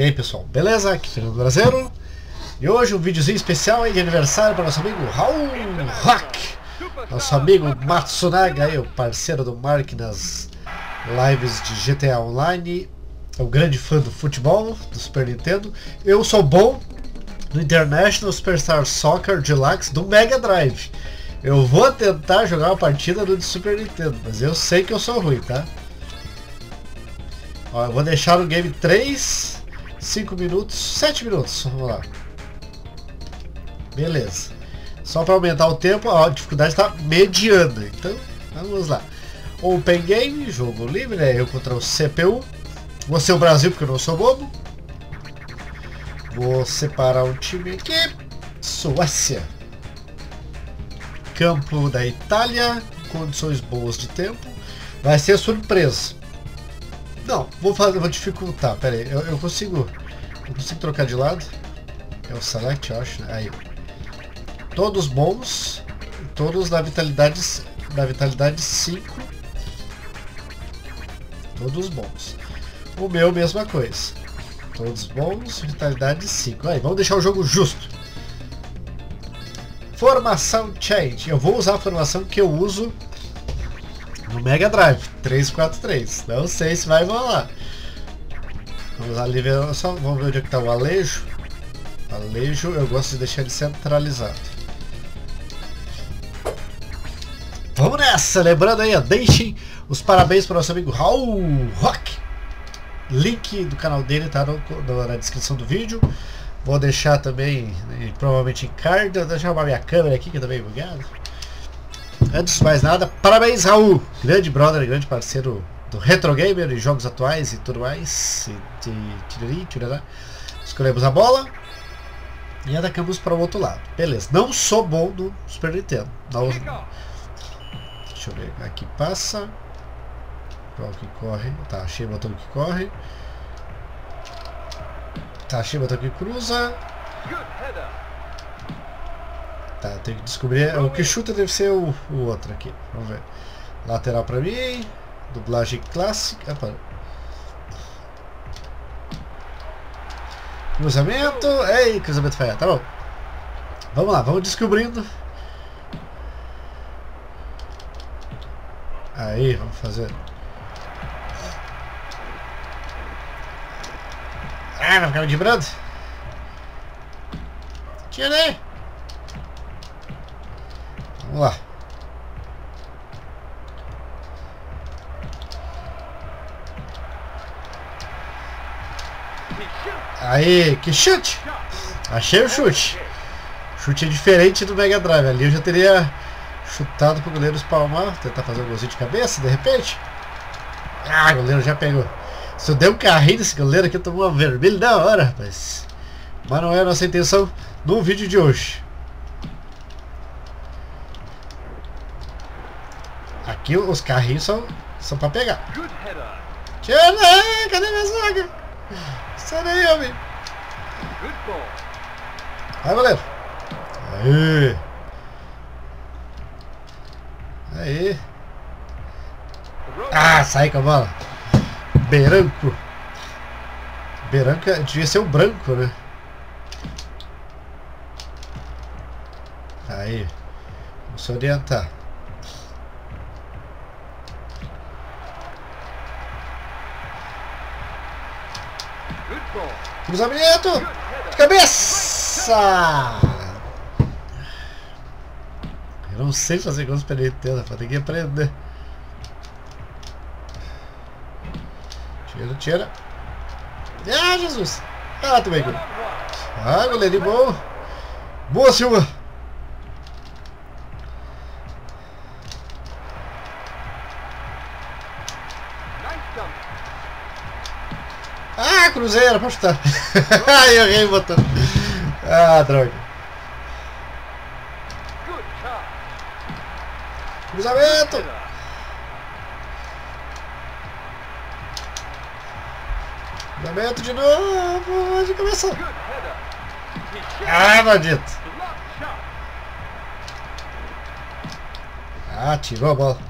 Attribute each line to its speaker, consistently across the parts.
Speaker 1: E aí pessoal, beleza? Aqui é Fernando Brasileiro E hoje um videozinho especial aí de aniversário para nosso amigo Raul Rock Nosso amigo Matsunaga aí, o parceiro do Mark nas lives de GTA Online. É um grande fã do futebol, do Super Nintendo. Eu sou bom no International Superstar Soccer Deluxe do Mega Drive. Eu vou tentar jogar uma partida do Super Nintendo, mas eu sei que eu sou ruim, tá? Ó, eu vou deixar no game 3, 5 minutos, 7 minutos. Vamos lá. Beleza. Só para aumentar o tempo, a dificuldade está mediana. Então, vamos lá. Open Game, jogo livre, né? Eu contra o CPU. Vou ser o Brasil porque eu não sou bobo. Vou separar um time aqui. Suécia campo da Itália, condições boas de tempo. Vai ser surpresa. Não, vou fazer, vou dificultar. Pera aí, eu, eu consigo, eu consigo trocar de lado. É o select, eu acho. Né? Aí, todos bons, todos da vitalidade, da vitalidade 5. Todos bons. O meu mesma coisa. Todos bons, vitalidade 5. Aí, vamos deixar o jogo justo. Formação Change. Eu vou usar a formação que eu uso Mega Drive 343. Não sei se vai rolar. Vamos lá, só vamos ver onde é está o Alejo. Alejo, eu gosto de deixar ele centralizado. Vamos nessa! Lembrando aí, ó, deixem os parabéns para o nosso amigo Raul Rock. Link do canal dele tá no, no, na descrição do vídeo. Vou deixar também, né, provavelmente em card, vou deixar uma minha câmera aqui que tá meio bugada. Antes de mais nada, parabéns Raul! Grande brother, grande parceiro do Retro Gamer e jogos atuais e tudo mais. E, e, tirari, Escolhemos a bola e atacamos para o outro lado. Beleza, não sou bom no Super Nintendo. Não, deixa eu ver, aqui passa. Qual que corre? Tá, achei o botão que corre. Tá, achei botão que cruza. Tá, tem que descobrir. O que chuta deve ser o, o outro aqui. Vamos ver. Lateral pra mim. Dublagem clássica. Opa. Cruzamento. Ei, cruzamento falhado. Tá bom. Vamos lá, vamos descobrindo. Aí, vamos fazer. Ah, vai ficar me vibrando? Tirei! Vamos lá. Aí, que chute! Achei o chute. Chute é diferente do Mega Drive. Ali eu já teria chutado pro goleiro espalmar. Tentar fazer um golzinho de cabeça, de repente. Ah, o goleiro já pegou. Se eu der um carrinho nesse goleiro aqui, eu tomo uma vermelha da hora, rapaz. Mas não é a nossa intenção no vídeo de hoje. Aqui os carrinhos são, são pra pegar. Tira, cadê minha zaga? Sai daí, homem. Vai, goleiro. Aí. Aí. Ah, sai com a bola. Beranco. Beranca devia ser o branco, né? Aí. Vamos se orientar. Cruzamento! De cabeça! Eu não sei fazer gols pela Nintendo, tem que aprender. Tira, tira. Ah, Jesus! Ah, também. Ah, goleirinho bom. Boa, Silva. Cruzeiro, pra chutar. Ai, eu errei botando. Ah, droga. Cruzamento. Cruzamento de novo. De cabeça. Ah, maldito. Ah, tirou a bola.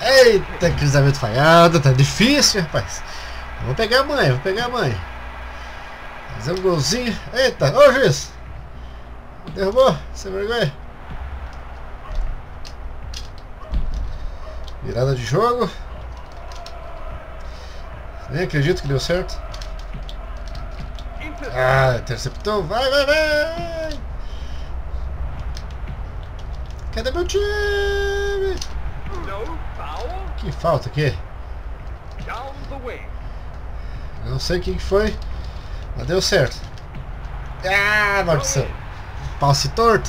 Speaker 1: Eita, cruzamento falhado, tá difícil, rapaz. Vou pegar a mãe, vou pegar a mãe. Fazer um golzinho. Eita, ô juiz! Derrubou, sem vergonha. Virada de jogo. Nem acredito que deu certo. Ah, interceptou. Vai, vai, vai! Cadê meu time? Que falta aqui? Não sei quem que foi, mas deu certo. Ah, maldição. Passe torto.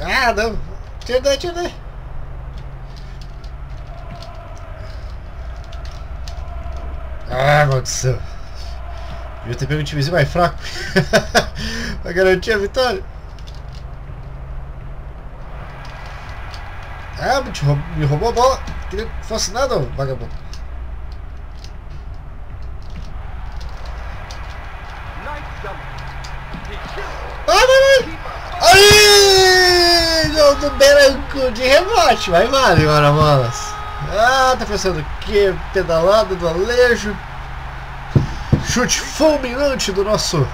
Speaker 1: Ah, não. Tira daí, tira daí. Ah, maldição. Devia ter pego um timezinho mais fraco. pra garantir a vitória. Ah, me roubou a bola. Queria que fosse nada, vagabundo. Ah! Gol do Beranco de rebote. Vai, vale agora, bolas. Ah, tá pensando o? Pedalada do Alejo. Chute fulminante do nosso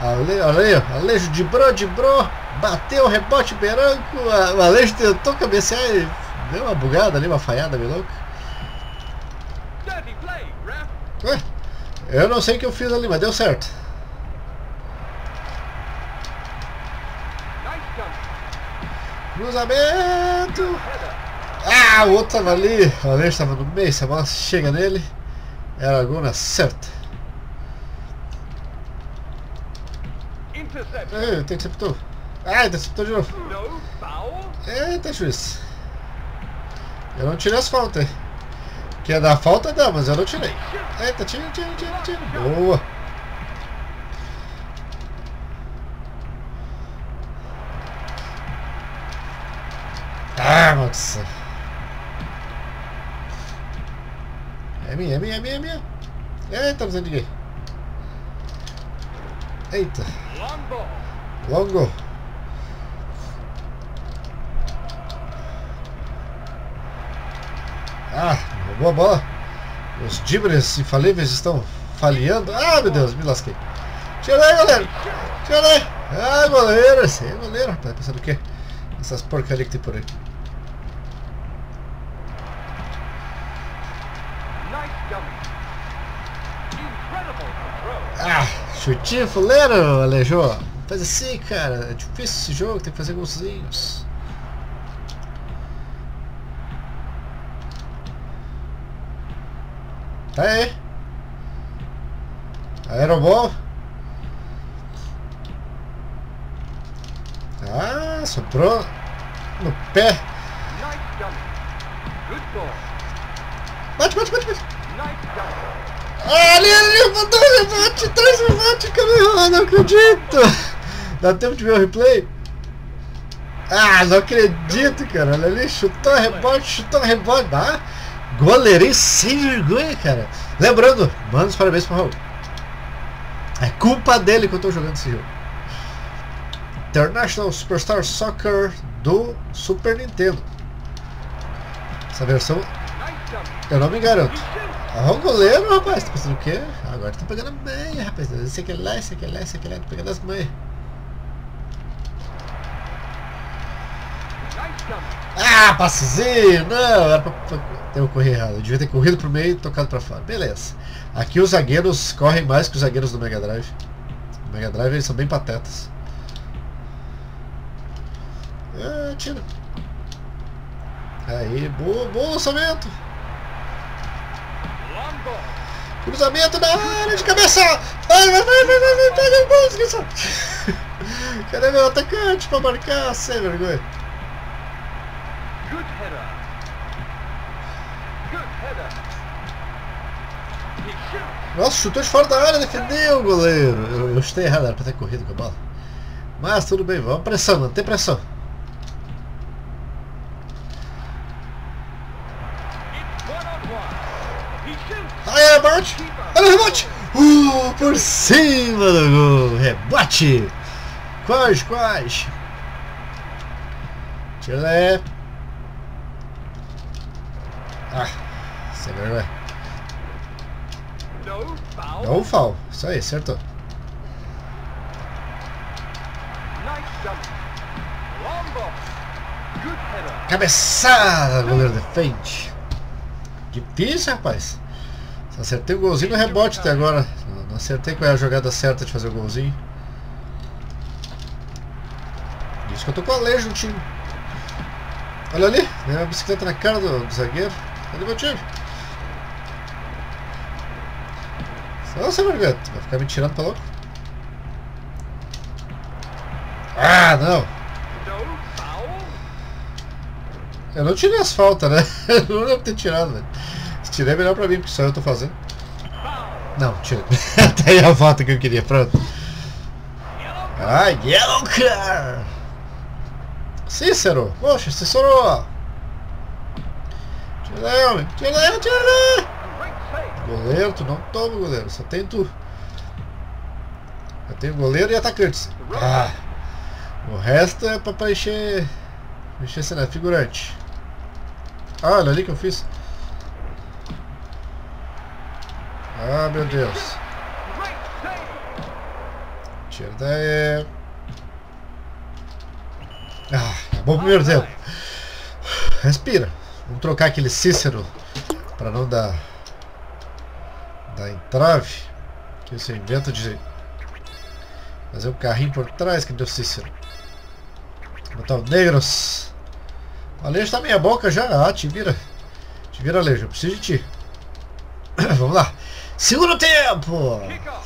Speaker 1: Ale, Ale, Alejo de Bro, de Bro. Bateu, rebote Beranco. O Alejo tentou cabecear e deu uma bugada ali, uma falhada bem louca. Ué, eu não sei o que eu fiz ali, mas deu certo. Cruzamento! Ah, o outro tava ali. O Alejo estava no meio. Se a bola chega nele, era a gol certa. Ei, interceptou. Ah, interceptou de novo. Eita, juiz. Eu não tirei as faltas. Quer dar falta? Dá, mas eu não tirei. Eita, tira, tira, tira, tira. Boa. Ah, maldição. É minha, é minha, é minha, é minha. Eita, não sei ninguém. Eita. Longo. Ah, roubou a bola. Os dibres infalíveis estão falhando. Ah, meu Deus, me lasquei. Tira aí, goleiro. Tira aí. Ah, goleiro. Esse é goleiro, rapaz. Pensando o quê? Essas porcarias que tem por aí. Ah, chutinho fuleiro, Alejo. Faz assim, cara. É difícil esse jogo, tem que fazer golzinhos. Tá aí. Aerobol. Ah, soprou no pé. Bate, bate, bate, bate. Ali, ali, mandou um rebote, três rebotes, cara, não acredito. Dá tempo de ver o replay? Ah, não acredito, cara. Olha ali, chutou rebote, chutou rebote. Ah, goleirinho sem vergonha, cara. Lembrando, manda os parabéns pro Raul. É culpa dele que eu tô jogando esse jogo. International Superstar Soccer do Super Nintendo. Essa versão eu não me garanto. Ah, o goleiro, rapaz, tá pensando o quê? Agora tá pegando bem, rapaz. Esse aqui é lá, esse aqui é lá, esse aqui é lá, tá pegando as mães. Ah, passezinho! Não, era pra, pra ter correr errado. Eu devia ter corrido pro meio e tocado pra fora. Beleza. Aqui os zagueiros correm mais que os zagueiros do Mega Drive. O Mega Drive eles são bem patetas. Ah, tira. Aí, boa, bom lançamento. Cruzamento da área de cabeça! Vai, vai, vai, vai, vai, pega o gol, desgraçado! Cadê meu atacante pra marcar? Sem vergonha. Nossa, chutou de fora da área, defendeu o goleiro. Eu, eu estou errado, era para ter corrido com a bola. Mas tudo bem, vamos pressão, mano, tem pressão. Cima do gol! Rebote! Quase! Tira daí. Ah, sem vergonha.
Speaker 2: No foul.
Speaker 1: Não foul. Isso aí, acertou. Cabeçada, goleiro defende. Difícil, rapaz. Só acertei o golzinho no rebote até agora. Acertei qual é a jogada certa de fazer o golzinho. Isso que eu tô com a Alejo no time. Olha ali, tem uma bicicleta na cara do, do zagueiro. Cadê meu time? Só você, Margato. Vai ficar me tirando pra louco? Ah, não. Eu não tirei as faltas, né? Eu não devo ter tirado, velho. Se tirei, é melhor pra mim, porque só eu tô fazendo. Não, tira. Até a foto que eu queria, pronto. Ah, Yellow Car! Cícero! Poxa, Cícero! Homem! Tira
Speaker 2: save.
Speaker 1: Goleiro, tu não toma, goleiro. Só tem tu. Eu tenho goleiro e atacantes. Ah, o resto é pra preencher... Preencher cenário. Figurante. Ah, olha ali que eu fiz. Ah, meu Deus. Tira daí. Ah, acabou o primeiro tempo. Respira. Vamos trocar aquele Cícero para não dar dar entrave. Que você inventa de fazer um carrinho por trás que deu Cícero. Botar o Negros. O Alejo tá meia boca já. Ah, te vira. Te vira, Alejo. Eu preciso de ti. Vamos lá. Segundo tempo.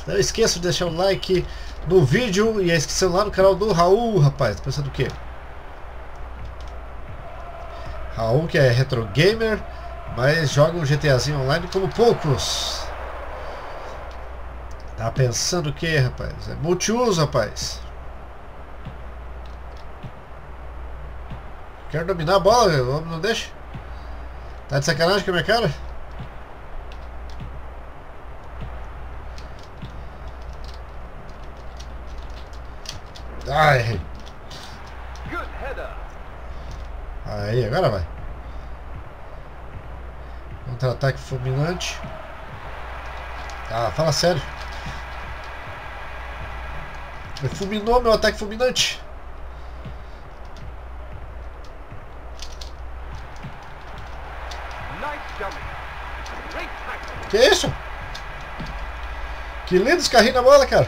Speaker 1: Não esqueça de deixar o like no vídeo e a inscrição lá no canal do Raul, rapaz. Tá pensando o quê? Raul que é retro gamer, mas joga um GTAzinho online como poucos. Tá pensando o que, rapaz? É multiuso, rapaz. Quer dominar a bola, não deixa? Tá de sacanagem com a minha cara? Ai. Aí, agora vai. Contra-ataque fulminante. Ah, fala sério. Ele fulminou meu ataque fulminante. Que isso? Que lindo esse carrinho na bola, cara.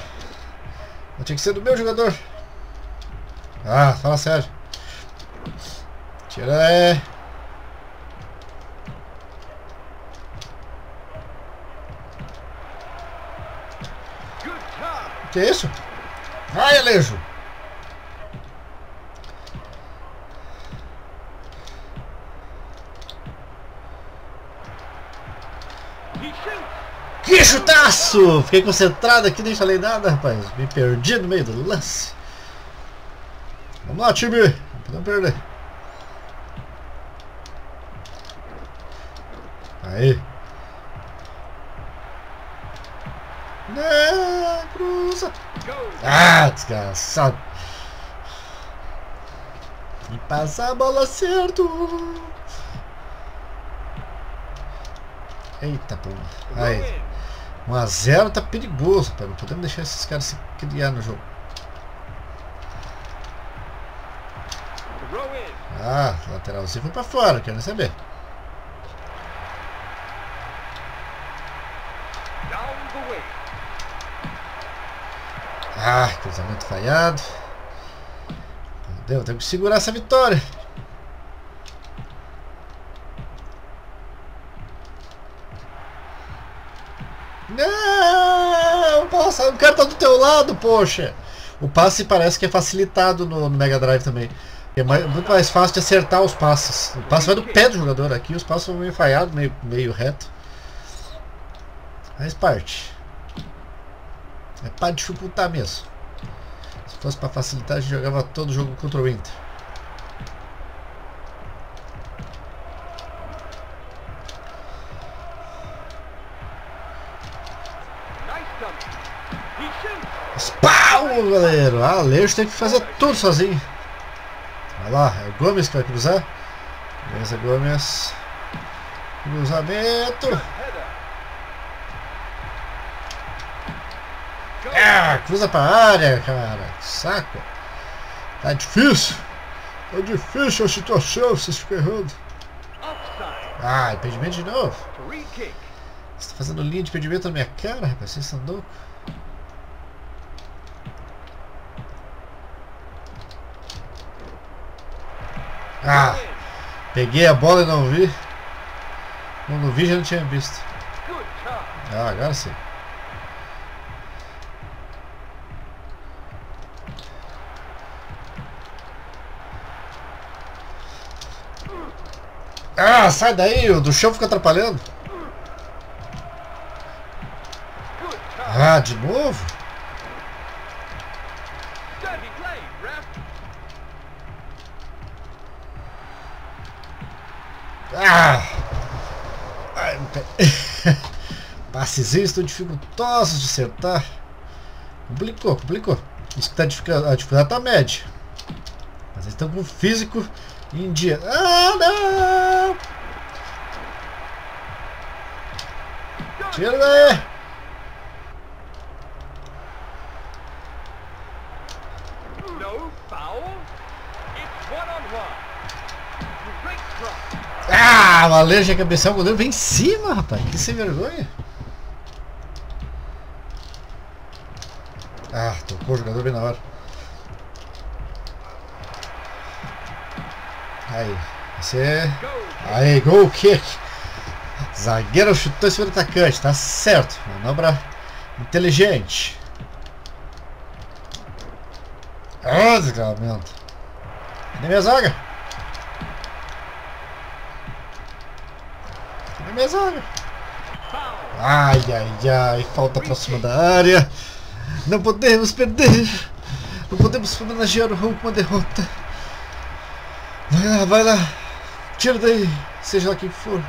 Speaker 1: Tinha que ser do meu jogador. Ah, fala sério. Tira é. Que isso? Vai, Alejo. Que chutaço! Fiquei concentrado aqui, nem falei nada, rapaz. Me perdi no meio do lance. Vamos lá, time. Não podemos perder. Aí. Não, cruza.
Speaker 2: Go.
Speaker 1: Ah, desgraçado. E passar a bola certo. Eita, pô. Aí.
Speaker 2: Throw in.
Speaker 1: 1x0 tá perigoso, pai. Não podemos deixar esses caras se criar no jogo. Ah, lateralzinho foi pra fora, quero saber. Ah, cruzamento falhado. Deu, tenho que segurar essa vitória. Não, poxa, o cara tá do teu lado, poxa. O passe parece que é facilitado no, no Mega Drive também. É mais- muito mais fácil de acertar os passes. O passe vai do pé do jogador aqui, os passes vão meio falhados, meio, meio reto. Faz parte. É pra dificultar mesmo. Se fosse pra facilitar, a gente jogava todo jogo contra o Inter. Pau, galera! Ah, Alejo tem que fazer tudo sozinho. Lá, é o Gomes que vai cruzar. Beleza, Gomes. Cruzamento. Ah, cruza pra área, cara. Saco. Tá difícil. Tá difícil a situação, vocês ficam errando. Ah, impedimento de novo. Você tá fazendo linha de impedimento na minha cara, rapaz. Vocês são loucos. Ah, peguei a bola e não vi. Quando vi já não tinha visto. Ah, agora sim. Ah, sai daí, o do chão fica atrapalhando. Ah, de novo?
Speaker 2: Dirty play, ref.
Speaker 1: Ah! Ai, não tem- Passezinhos estão dificultosos de acertar. Complicou, complicou. Isso que tá dificultando. A dificuldade tá média. Mas eles estão com o físico em dia. Ah, não! Tira daí! Ah, valeu, já cabecear o goleiro vem em cima, rapaz. Que sem vergonha. Ah, tocou o jogador bem na hora. Aí, você.
Speaker 2: Go.
Speaker 1: Aí, gol kick. Zagueiro chutou cima do atacante, tá certo. Manobra inteligente. Ah, desgramento. Cadê minha zaga? Cadê minha zaga? Ai, ai, ai, falta próxima da área. Não podemos perder. Não podemos homenagear o Hulk com uma derrota. Vai lá, vai lá. Tira daí, seja lá quem for.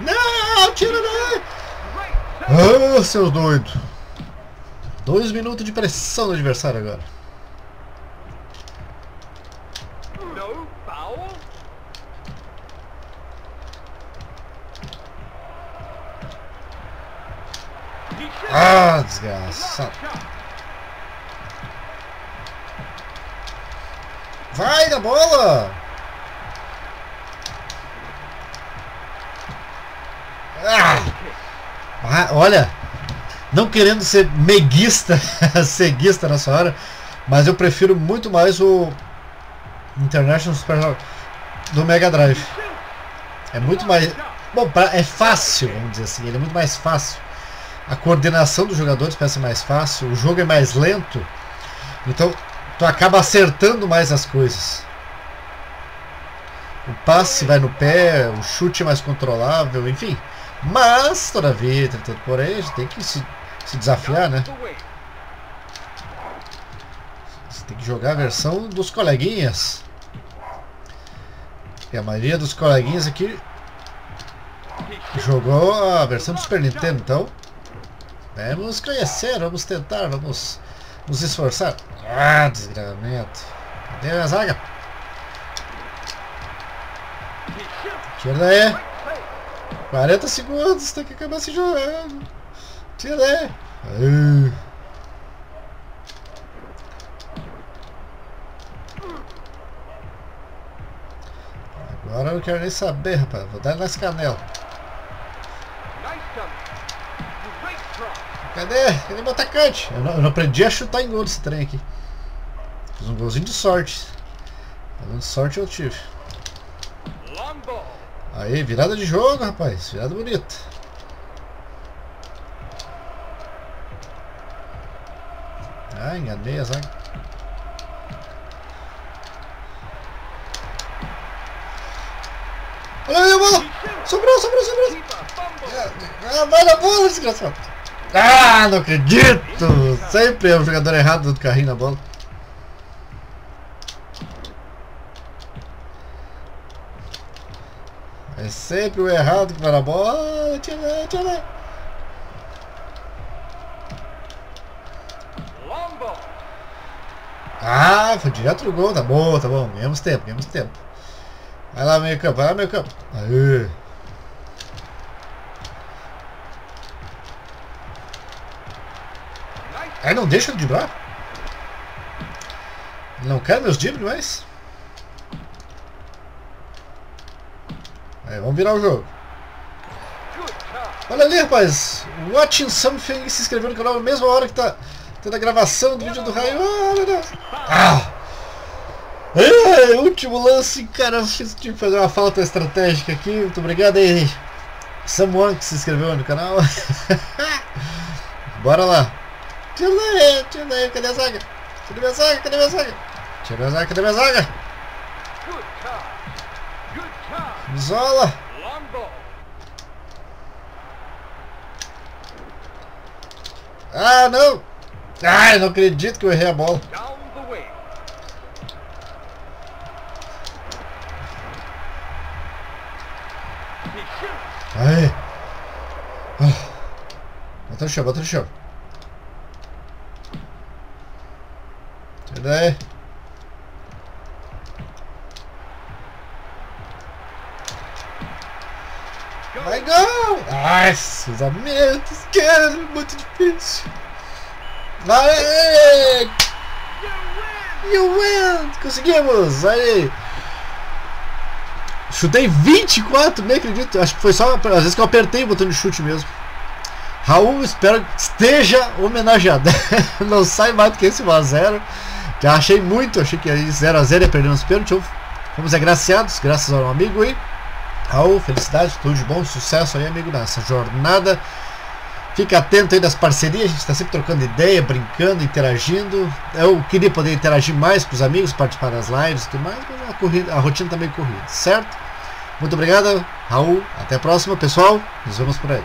Speaker 1: Não, tira daí. Ah, seus doidos. Dois minutos de pressão do adversário agora.
Speaker 2: No foul. He shoots.
Speaker 1: Ah, desgraçado. Vai na bola! Ah, olha, não querendo ser meguista, ceguista nessa hora, mas eu prefiro muito mais o International Super do Mega Drive. É muito mais. Bom, pra- é fácil, vamos dizer assim, ele é muito mais fácil. A coordenação dos jogadores parece mais fácil, o jogo é mais lento, então tu acaba acertando mais as coisas. O passe vai no pé, o chute é mais controlável, enfim. Mas, todavia, entretanto, porém, a gente tem que se, se desafiar, né? Você tem que jogar a versão dos coleguinhas. E a maioria dos coleguinhas aqui jogou a versão do Super Nintendo, então vamos conhecer, vamos tentar, vamos nos esforçar. Ah, desgramento. Cadê a zaga? Tira daí.
Speaker 2: Great save.
Speaker 1: 40 segundos, tem que acabar se jogando. Tira daí. Aí. Agora eu não quero nem saber, rapaz. Vou dar nas canelas. Cadê? Cadê meu atacante? Eu não, eu não aprendi a chutar em gol desse trem aqui. Fiz um golzinho de sorte. De sorte eu tive. Aí, virada de jogo, rapaz. Virada bonita. Ah, enganei a zaga. Olha aí a bola! Sobrou, sobrou, sobrou! Ah, vai na bola, desgraçado! Ah, não acredito! Sempre é o jogador errado do carrinho na bola. É sempre o errado que vai na bola. Ah, foi direto no gol. Tá bom, tá bom. Ganhamos tempo, ganhamos tempo. Vai lá, meio campo, vai lá, meio campo. Aê. Aí não deixa de driblar? Não quer meus dribles mais? Aí, vamos virar o jogo. Olha ali, rapaz. Watching Something se inscreveu no canal na mesma hora que tá tendo a gravação do vídeo do raio. Ah. Ah! Último lance, cara. Tive que fazer uma falta estratégica aqui. Muito obrigado aí. Someone que se inscreveu no canal. Bora lá. Tira daí, tira daí. Cadê a zaga? Cadê minha zaga? Cadê minha zaga? Tira minha zaga, cadê minha zaga?
Speaker 2: Ball.
Speaker 1: Ah, não. Ai, não acredito que eu errei a bola. Aí. Ah. Bota no chão, bota no chão.
Speaker 2: Go.
Speaker 1: Vai gol! Ai, cruzamentos, cara, muito difícil. Vai! You win! Conseguimos! Aí! Chutei 24, nem acredito. Acho que foi só às vezes que eu apertei o botão de chute mesmo. Raul, espero que esteja homenageado. Não sai mais do que esse 1x0. Já achei muito, achei que 0x0 ia perder nos pênaltis. Fomos agraciados, graças ao amigo aí. Raul, felicidade, tudo de bom, sucesso aí, amigo, nessa jornada. Fica atento aí das parcerias, a gente está sempre trocando ideia, brincando, interagindo. Eu queria poder interagir mais com os amigos, participar das lives e tudo mais, mas a, corrida, a rotina está meio corrida, certo? Muito obrigado, Raul. Até a próxima, pessoal. Nos vemos por aí.